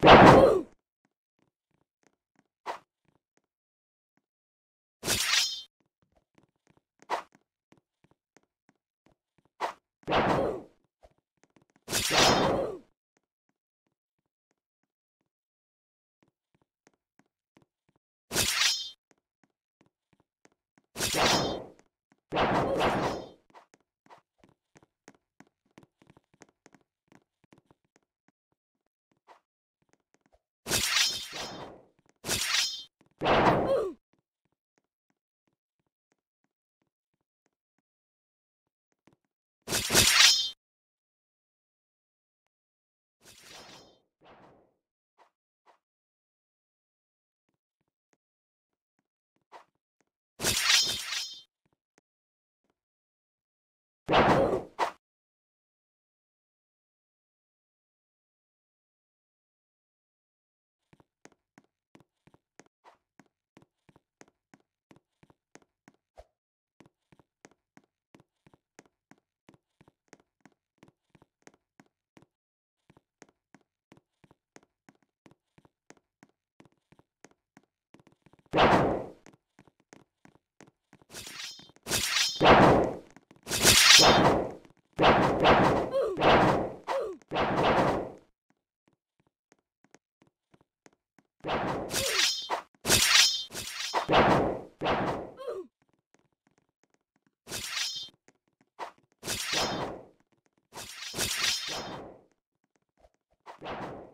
Woo! you Woo!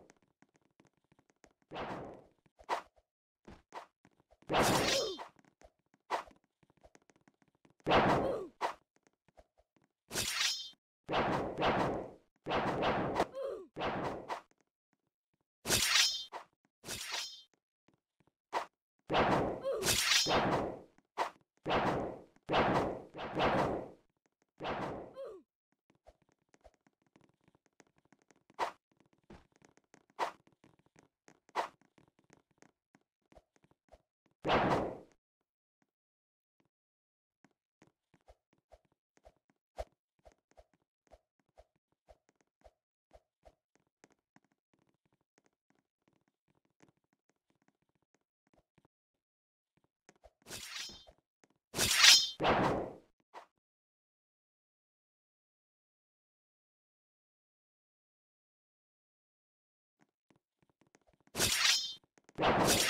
you.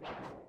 you.